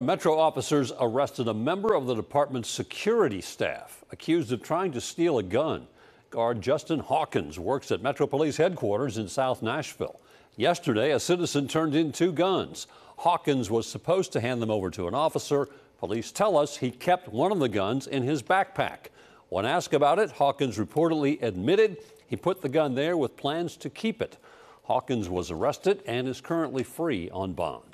Metro officers arrested a member of the department's security staff accused of trying to steal a gun. Guard Justin Hawkins works at Metro Police headquarters in South Nashville. Yesterday, a citizen turned in two guns. Hawkins was supposed to hand them over to an officer. Police tell us he kept one of the guns in his backpack. When asked about it, Hawkins reportedly admitted he put the gun there with plans to keep it. Hawkins was arrested and is currently free on bond.